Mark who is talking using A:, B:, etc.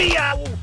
A: Seria